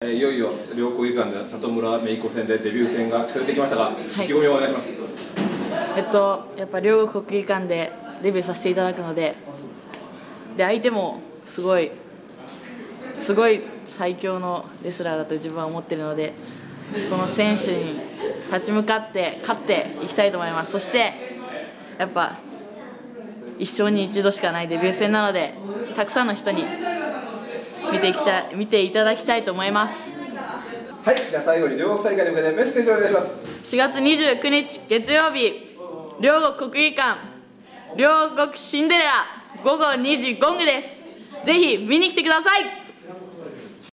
えいよいよ両国技館で里村芽衣子戦でデビュー戦が近づいてきましたが、意気込みをお願いします。えっと、やっぱ両国国技館でデビューさせていただくのでで相手もすごいすごい最強のレスラーだと自分は思ってるのでその選手に立ち向かって勝っていきたいと思いますそしてやっぱ一生に一度しかないデビュー戦なのでたくさんの人に見ていきたい見ていただきたいと思います。はい、じゃあ最後に両国大会に向けてメッセージをお願いします。4月29日月曜日両国国技館両国シンデレラ午後2時ゴングです。ぜひ見に来てください